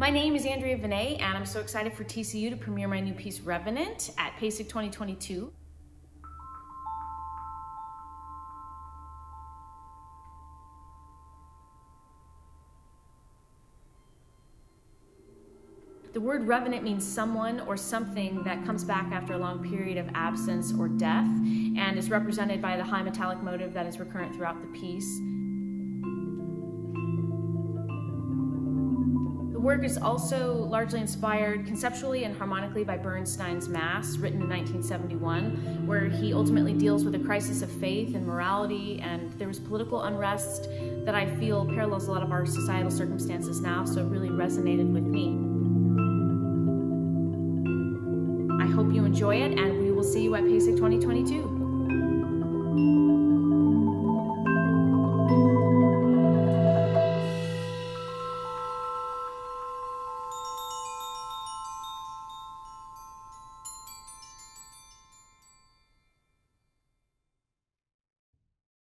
My name is Andrea Venet, and I'm so excited for TCU to premiere my new piece, Revenant, at PASIC 2022. The word revenant means someone or something that comes back after a long period of absence or death and is represented by the high metallic motive that is recurrent throughout the piece. The work is also largely inspired conceptually and harmonically by Bernstein's Mass, written in 1971, where he ultimately deals with a crisis of faith and morality, and there was political unrest that I feel parallels a lot of our societal circumstances now, so it really resonated with me. I hope you enjoy it, and we will see you at PASIC 2022.